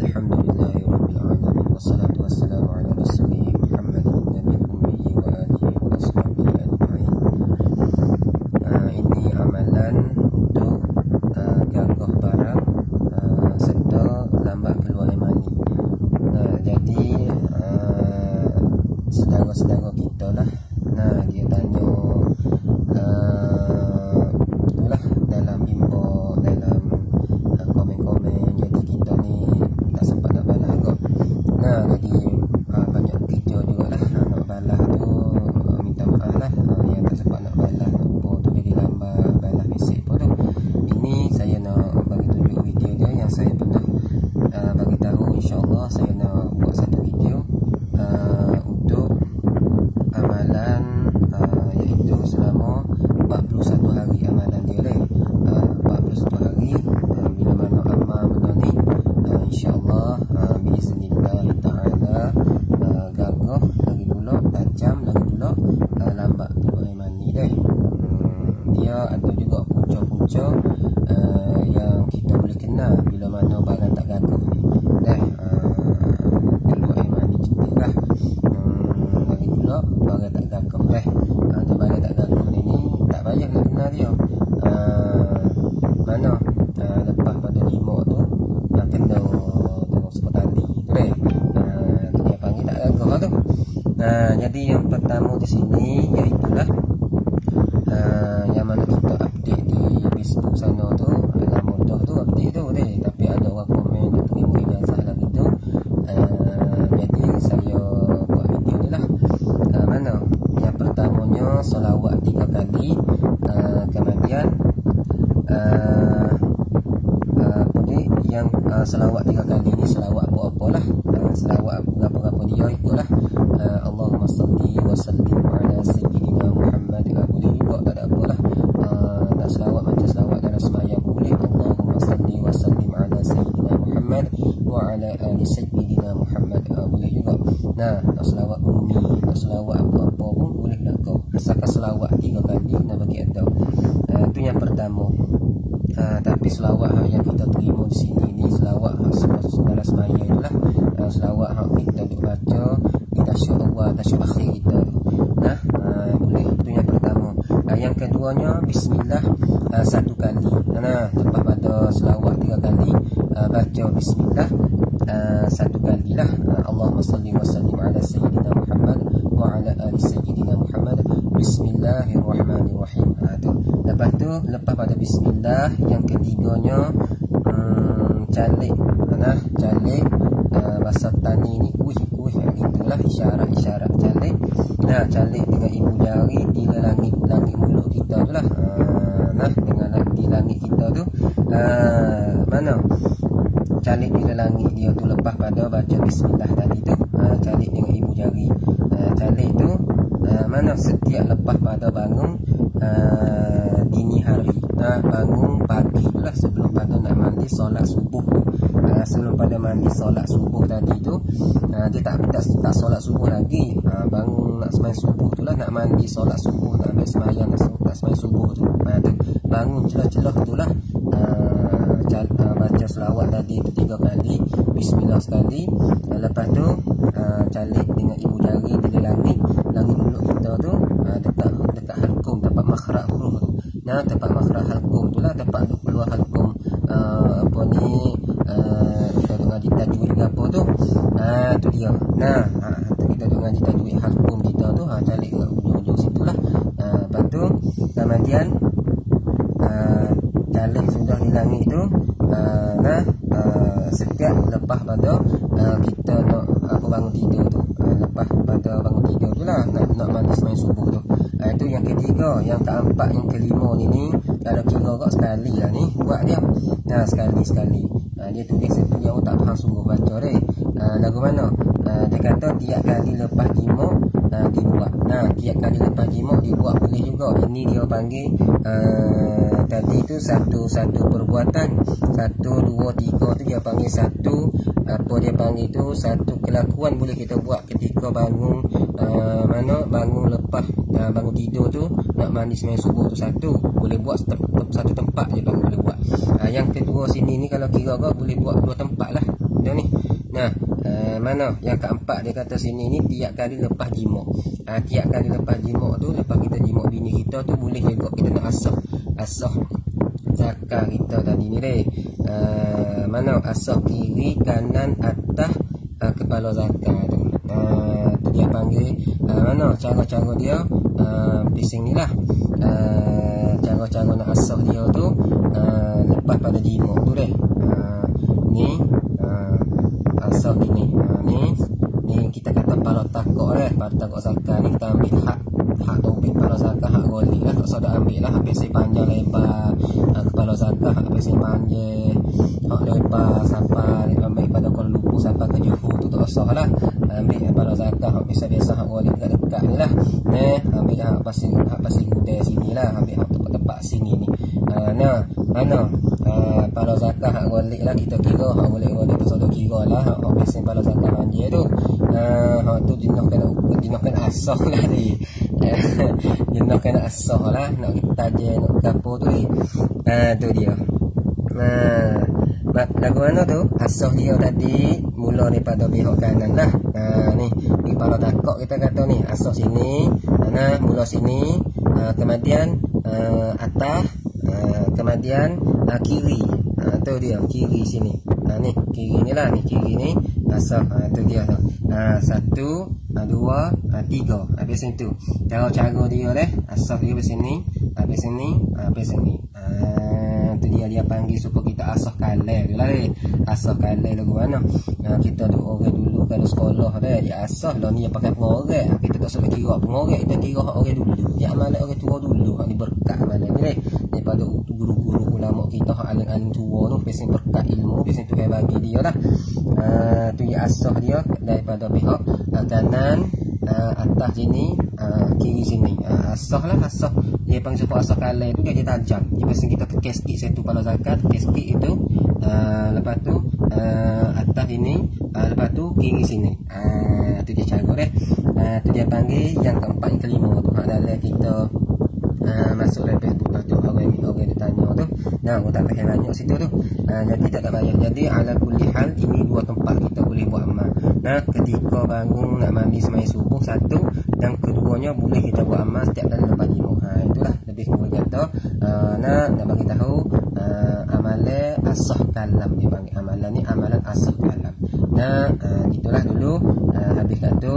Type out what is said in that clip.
الحمد gagah ni deh uh, keluar air cepat lah. Hmm, lagi pula barang tak gagah deh uh, dia barang tak gagah ni tak payah nak kenal dia. Uh, mana? Uh, lepas pada lima tu uh, kena tengok sepuluh tali tu deh uh, dia panggil tak gagah tu. Uh, jadi yang pertama di sini iaitulah uh, yang mana kita update di Facebook sana tu dalam mudah tu update tu deh tapi ada orang komen dia terima ijazah lagi tu uh, jadi saya buat video ni lah uh, mana yang pertamanya solawat tiga kali uh, kemudian uh, uh, ni yang uh, selawat tiga kali ni selawat apa-apa lah uh, selawat berapa-berapa dia ikutlah uh, Allahumma salli wa sallim ala sayyidina Muhammad. Uh, boleh juga tak ada apalah uh, nak selawat macam selawat dalam semayang boleh. Allahumma salli wa sallim ala sayyidina Muhammad wa ala ali sayyidina Muhammad. Uh, boleh juga. Nah nak selawat umi nak selawat apa-apa pun boleh nak kau. Asalkan selawat tiga kali nak bagi ada uh, itu yang pertama. Ha, tapi selawat yang kita terima di sini ni selawat dalam semaya tu lah ha, selawat yang kita duk baca di tasyuk awal tasyuk akhir kita tu nah ha, boleh itu yang pertama ha, yang keduanya bismillah. Ha, satu kali. Nah lepas pada selawat tiga kali. Ha, baca bismillah. Ha, satu kali lah ha, Allahumma salli wa sallim ala sayyidina Muhammad wa ala ali sayyidina Muhammad. Bismillahirrahmanirrahim. Ha, tu. lepas tu lepas pada bismillah yang ketiganya hmm, calik. Nah calik uh, bahasa tani ni kuih kuih itulah isyarat isyarat calik nah calik dengan ibu jari di langit langit mulut kita tu lah. Uh, nah dengan di langit kita tu. Uh, mana? Calik di langit dia tu lepas pada baca bismillah tadi tu. Uh, calik dengan ibu jari. Uh, calik tu uh, mana? Setiap lepas pada bangun uh, dini hari. Uh, bangun pagi tu lah sebelum pada nak mandi solat subuh tu sebelum pada mandi solat subuh tadi tu uh, dia tak, tak tak solat subuh lagi. Uh, bangun nak semayang subuh tu lah nak mandi solat subuh nak ambil semayang nak semayang subuh tu. Uh, bangun celah-celah tu lah. Uh, uh, baca selawat tadi tiga kali bismillah sekali. Uh, lepas tu uh, calik dengan ibu jari di langit langit mulut kita tu uh, dekat dekat halkum tempat makhraj huruf tu nah tempat makhraj halkum tu lah tempat tu keluar halkum uh, apa ni uh, kita tu ngaji tajwid ke apa tu uh, tu dia. Nah uh, kita tu ngaji tajwid halkum kita tu uh, calik ke ujung-ujung situ lah. Uh, lepas tu kemudian uh, calik sudah di langit tu uh, nah uh, setiap lepas pada uh, kita nak apa bangun tidur tu uh, lepas pada bangun tidur tu lah nak, nak mandi semain subuh tu. Uh, itu yang ketiga yang keempat yang kelima ni ni kalau kira kok sekali lah ni buat dia. Nah sekali sekali uh, dia tulis satu yang tak faham sungguh baca deh uh, lagu mana? Uh, dia kata tiap kali lepas jimuk uh, dibuat. Nah tiap kali lepas jimuk dibuat boleh juga. Ini dia panggil tadi tu satu satu perbuatan. Satu dua tiga tu dia panggil satu apa dia panggil tu satu kelakuan boleh kita buat ketika bangun uh, mana bangun lepas uh, bangun tidur tu nak mandi sembahyang subuh tu satu boleh buat satu tempat je panggil boleh buat. Uh, yang kedua sini ni kalau kira kau boleh buat dua tempat lah. Dia ni. Nah uh, mana? Yang keempat dia kata sini ni tiap kali lepas jimuk. Uh, tiap kali lepas jimuk tu lepas kita jimuk bini kita tu boleh juga kita nak asah. Asah zakat kita tadi ni deh uh, mana asah kiri kanan atas uh, kepala zakat tu uh, tu dia panggil uh, mana cara-cara dia uh, bising ni lah. Uh, cara-cara nak asah dia tu uh, lepas pada jimuk tu deh. Uh, ni uh, asal gini uh, ni ni kita kata pala takok eh pala takok zakat ni kita ambil hak hak topik pala zakat hak golik lah tak sudah ambil lah. Habis si panjang lebar uh, kepala zakat habis si panjang hak lebar sampai ambil pada Kuala Lumpur sampai ke Johor tu tak usah lah. Ambil pala zakat hak biasa-biasa hak golik dekat-dekat ni lah. Eh ambil hak pasir hak pasir gudai sini lah. Ambil hak tempat-tempat sini ni. Uh, nah mana? Uh, pala zakat hak golik lah kita kira hak golik-golik tu sudah kira lah. Hak biasa pala zakat banjir tu. Uh, hak tu jenuh kena asah lah ni jenuh kena asah lah nak taja nak dapur tu ni. Uh, tu dia. Uh, lagu mana tu? Asah dia tadi mula daripada pihak kanan lah. Uh, ni di pala takok kita kata ni. Asah sini mana mula sini. Uh, kemudian uh, atas uh, kemudian uh, kiri. Uh, tu dia kiri sini. Uh, ni kiri ni lah ni kiri ni asal uh, tu dia tu. Uh, satu uh, dua uh, tiga. Habis itu cara cara dia deh asal dia habis sini habis sini habis sini uh, tu dia dia panggil supaya kita asah kalah tu lah eh. asah kalah lagu mana. Uh, kita tu orang dulu kalau sekolah deh dia asah lah. Ni pakai pengorek. Kita tak suruh kira pengorek kita kira orang dulu. Dia amal orang tua dulu. Ni berkat mana ni deh daripada guru-guru ulama kita hak alim-alim tua tu biasa berkat ilmu biasa tu bagi dia lah. Uh, tu dia asah dia daripada pihak uh, kanan uh, atas sini uh, kiri sini. Uh, asah lah asah. Dia panggil sebab asah kalai tu dia, tajam. Dia biasa kita kekes sikit satu pada zakat kekes sikit itu uh, lepas tu uh, atas ini uh, lepas tu kiri sini. Uh, tu dia cara deh uh, tu dia panggil yang keempat yang kelima tu hak dalam kita uh, masuk dalam Facebook tu orang orang dia tanya tu. Nah aku tak payah banyak situ tu. Uh, jadi tak ada bayar. Jadi ala kulli hal ini dua tempat kita boleh buat amal. Nah ketika bangun nak mandi semai subuh satu. Dan keduanya boleh kita buat amal setiap kali lepas jimuk ha, itulah lebih kurang kata. Uh, nak nak bagi tahu uh, amalan asah kalam. Dia panggil amalan ni amalan asah kalam. Nah uh, itulah dulu uh, habis kata